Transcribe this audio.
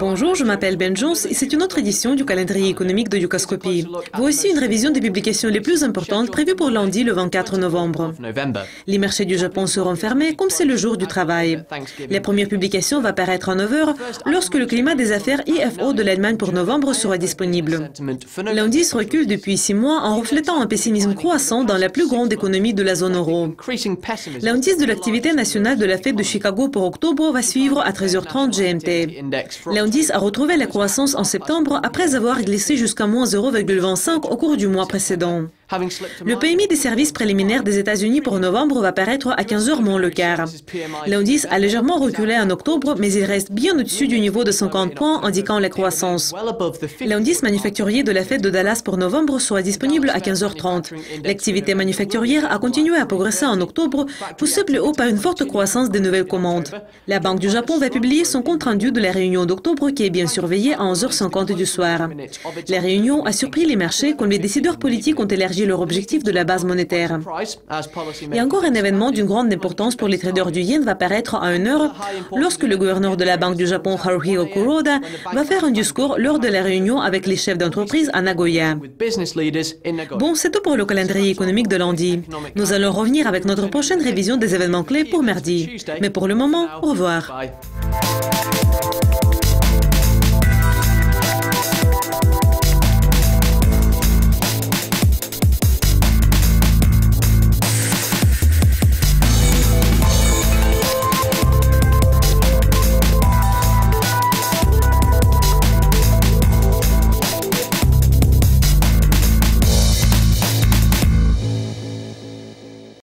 Bonjour, je m'appelle Ben Jones et c'est une autre édition du calendrier économique de Yucascopie. Voici une révision des publications les plus importantes prévues pour lundi le 24 novembre. Les marchés du Japon seront fermés comme c'est le jour du travail. La première publication va paraître à 9h lorsque le climat des affaires IFO de l'Allemagne pour novembre sera disponible. L'indice recule depuis six mois en reflétant un pessimisme croissant dans la plus grande économie de la zone euro. L'indice de l'activité nationale de la fête de Chicago pour octobre va suivre à 13h30 GMT. L'indice a retrouvé la croissance en septembre après avoir glissé jusqu'à moins 0,25 au cours du mois précédent. Le PMI des services préliminaires des États-Unis pour novembre va paraître à 15 heures moins le quart. L'indice a légèrement reculé en octobre, mais il reste bien au-dessus du niveau de 50 points, indiquant la croissance. L'indice manufacturier de la fête de Dallas pour novembre sera disponible à 15h30. L'activité manufacturière a continué à progresser en octobre, poussée plus haut par une forte croissance des nouvelles commandes. La Banque du Japon va publier son compte rendu de la réunion d'octobre qui est bien surveillée à 11h50 du soir. La réunion a surpris les marchés quand les décideurs politiques ont élargi leur objectif de la base monétaire. Et encore un événement d'une grande importance pour les traders du yen va paraître à une heure lorsque le gouverneur de la Banque du Japon, Haruhiro Kuroda, va faire un discours lors de la réunion avec les chefs d'entreprise à Nagoya. Bon, c'est tout pour le calendrier économique de lundi. Nous allons revenir avec notre prochaine révision des événements clés pour mardi. Mais pour le moment, au revoir.